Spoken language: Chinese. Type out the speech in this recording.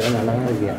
Anak-anaknya.